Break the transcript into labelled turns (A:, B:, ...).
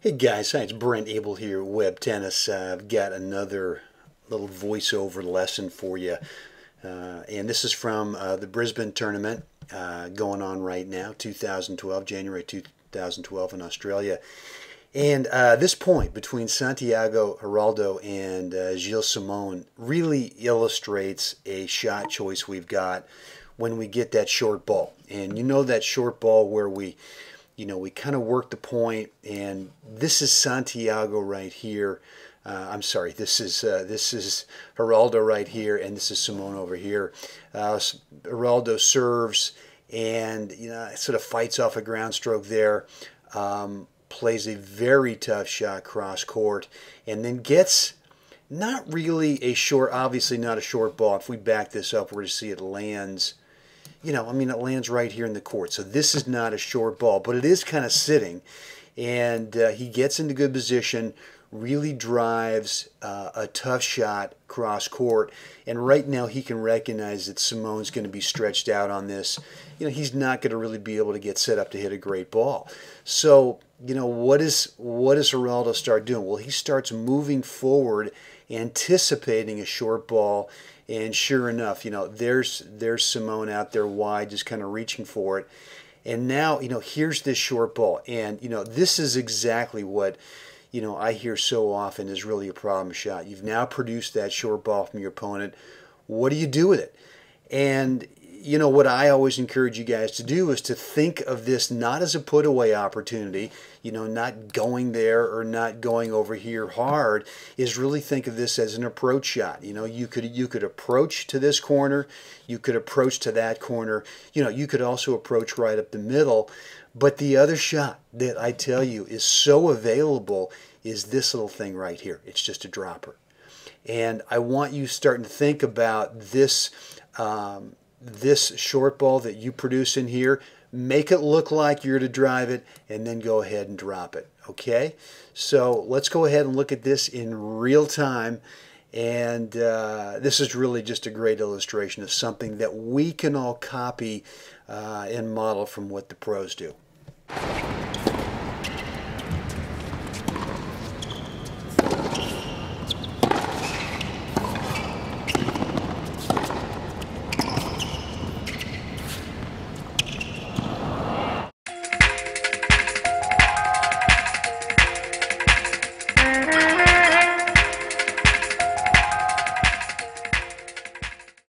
A: Hey guys, hi, it's Brent Abel here, WebTennis. Uh, I've got another little voiceover lesson for you. Uh, and this is from uh, the Brisbane tournament uh, going on right now, 2012, January 2012 in Australia. And uh, this point between Santiago Giraldo and uh, Gilles Simon really illustrates a shot choice we've got when we get that short ball. And you know that short ball where we you know, we kind of work the point, and this is Santiago right here. Uh, I'm sorry, this is uh, this is Giraldo right here, and this is Simon over here. Uh, Giraldo serves and you know sort of fights off a ground stroke there. Um, plays a very tough shot cross court, and then gets not really a short, obviously not a short ball. If we back this up, we're to see it lands you know, I mean, it lands right here in the court. So this is not a short ball, but it is kind of sitting. And uh, he gets into good position, really drives uh, a tough shot cross court. And right now he can recognize that Simon's going to be stretched out on this. You know, he's not going to really be able to get set up to hit a great ball. So, you know, what is what does Giraldo start doing? Well, he starts moving forward, anticipating a short ball and sure enough, you know, there's there's Simon out there wide, just kind of reaching for it. And now, you know, here's this short ball. And, you know, this is exactly what, you know, I hear so often is really a problem shot. You've now produced that short ball from your opponent. What do you do with it? And, you know, what I always encourage you guys to do is to think of this not as a put away opportunity, you know, not going there or not going over here hard, is really think of this as an approach shot. You know, you could you could approach to this corner, you could approach to that corner, you know, you could also approach right up the middle. But the other shot that I tell you is so available is this little thing right here. It's just a dropper. And I want you starting to think about this um, this short ball that you produce in here, make it look like you're to drive it, and then go ahead and drop it. Okay? So let's go ahead and look at this in real time. And uh, this is really just a great illustration of something that we can all copy uh, and model from what the pros do.